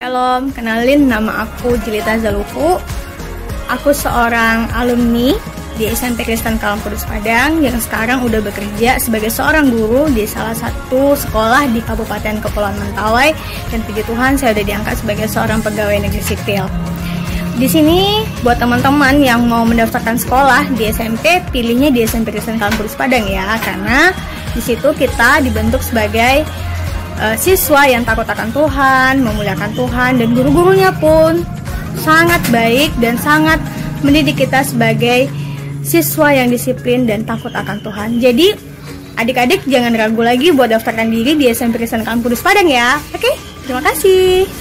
Halo, kenalin nama aku Jelita Zaluku. Aku seorang alumni di SMP Kristen Kalam Kudus Padang yang sekarang udah bekerja sebagai seorang guru di salah satu sekolah di Kabupaten Kepulauan Mentawai dan puji Tuhan saya udah diangkat sebagai seorang pegawai negeri sipil. Di sini buat teman-teman yang mau mendaftarkan sekolah di SMP, pilihnya di SMP Kristen Kalam Kudus Padang ya, karena di situ kita dibentuk sebagai uh, siswa yang takut akan Tuhan, memuliakan Tuhan, dan guru-gurunya pun sangat baik dan sangat mendidik kita sebagai siswa yang disiplin dan takut akan Tuhan. Jadi adik-adik jangan ragu lagi buat daftarkan diri di SMP Kristen Kampus Padang ya. Oke, terima kasih.